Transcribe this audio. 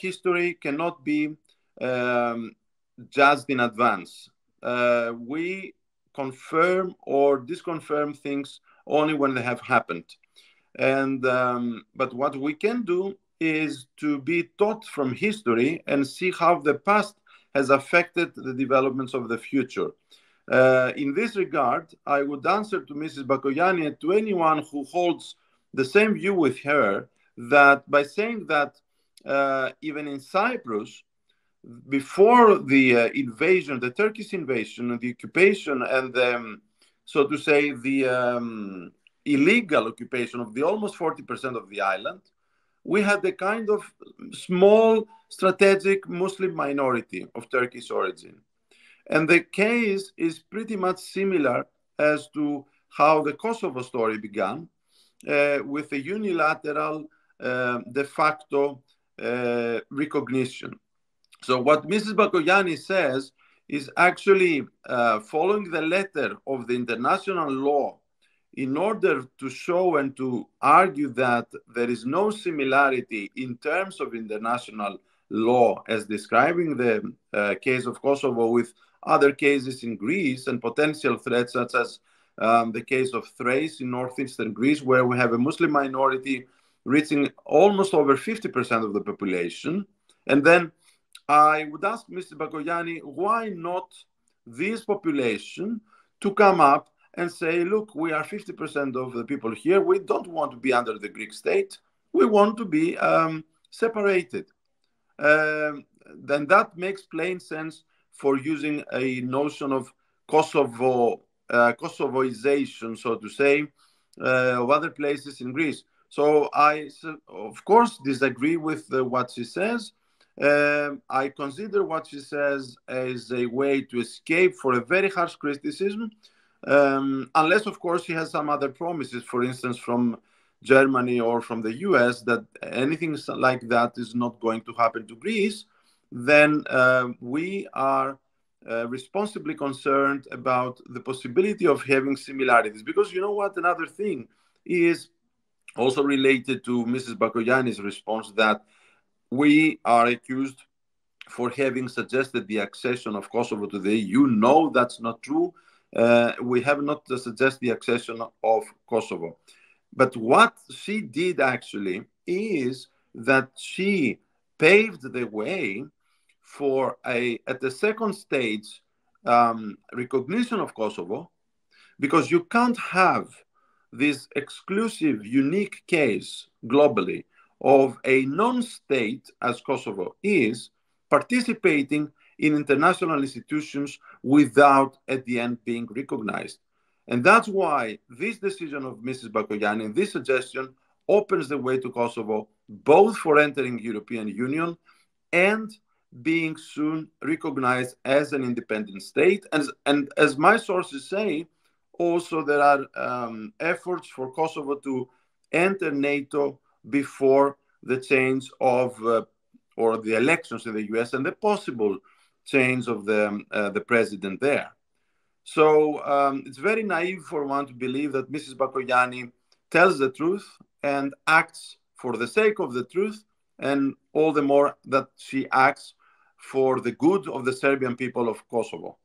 history cannot be um, judged in advance. Uh, we confirm or disconfirm things only when they have happened. And um, but what we can do is to be taught from history and see how the past has affected the developments of the future. Uh, in this regard, I would answer to Mrs. Bakoyani and to anyone who holds the same view with her that by saying that uh, even in Cyprus, before the uh, invasion, the Turkish invasion, the occupation, and the, um, so to say, the um, illegal occupation of the almost 40% of the island, we had a kind of small strategic Muslim minority of Turkish origin. And the case is pretty much similar as to how the Kosovo story began, uh, with a unilateral uh, de facto uh, recognition. So, what Mrs. Bakoyani says is actually uh, following the letter of the international law in order to show and to argue that there is no similarity in terms of international law as describing the uh, case of Kosovo with other cases in Greece and potential threats such as um, the case of Thrace in northeastern Greece, where we have a Muslim minority reaching almost over 50% of the population. And then I would ask Mr. Bakoyani, why not this population to come up and say, look, we are 50% of the people here. We don't want to be under the Greek state. We want to be um, separated. Um, then that makes plain sense for using a notion of Kosovo, uh, Kosovoization, so to say, uh, of other places in Greece. So I, of course, disagree with uh, what she says. Um, I consider what she says as a way to escape for a very harsh criticism um, unless, of course, she has some other promises, for instance, from Germany or from the US, that anything like that is not going to happen to Greece, then uh, we are uh, responsibly concerned about the possibility of having similarities. Because you know what? Another thing is also related to Mrs. Bakoyani's response that we are accused for having suggested the accession of Kosovo to the EU. No, that's not true uh, we have not suggested the accession of Kosovo. But what she did actually is that she paved the way for a at the second stage um, recognition of Kosovo, because you can't have this exclusive, unique case globally of a non-state as Kosovo is participating in international institutions without at the end being recognized. And that's why this decision of Mrs. Bakoyani and this suggestion opens the way to Kosovo both for entering European Union and being soon recognized as an independent state. And, and as my sources say, also there are um, efforts for Kosovo to enter NATO before the change of uh, or the elections in the US and the possible change of the, uh, the president there. So um, it's very naive for one to believe that Mrs. Bakoyani tells the truth and acts for the sake of the truth, and all the more that she acts for the good of the Serbian people of Kosovo.